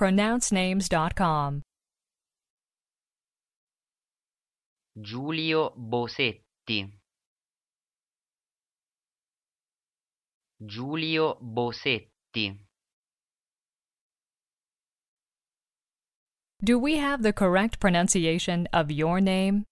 PronounceNames.com. Giulio Bosetti Giulio Bosetti Do we have the correct pronunciation of your name?